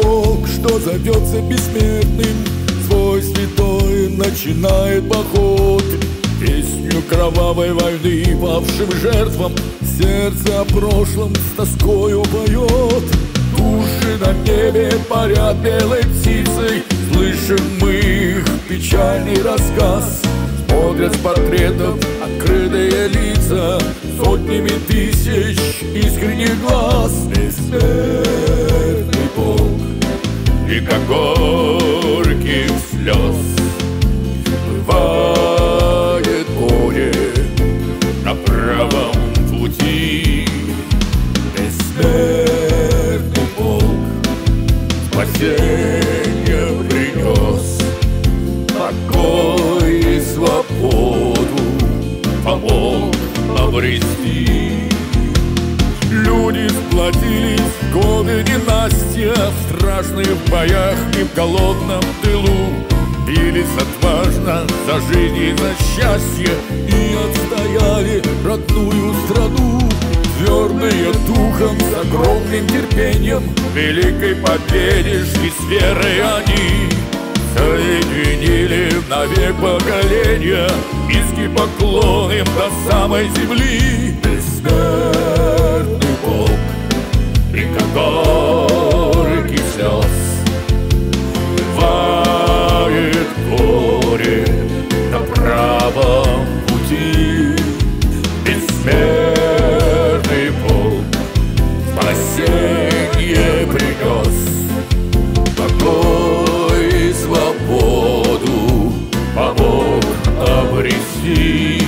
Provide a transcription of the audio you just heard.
полк, что зовется бессмертным. Свой святой начинает поход. Песню кровавой войны павшим жертвам Сердце о прошлом с тоскою поет. Души на небе парят белой птицей Слышим мы их печальный рассказ. Смотрят с портретов открытые лица Сотнями тысяч горьких слез. Бывает горе на правом пути. Бессмертный полк Спасение принес. Покой и свободу Помог обрести. Люди сплотились в годы ненастья страшных боях и в голодном тылу. Бились отважно за жизнь и за счастье И отстояли родную страну. Твердые духом с огромным терпением Великой победе шли с верой они. Соединили навек поколения Низкий поклон им до самой земли. Бессмертный Бессмертный полк Спасение принес. Покой и свободу Помог обрести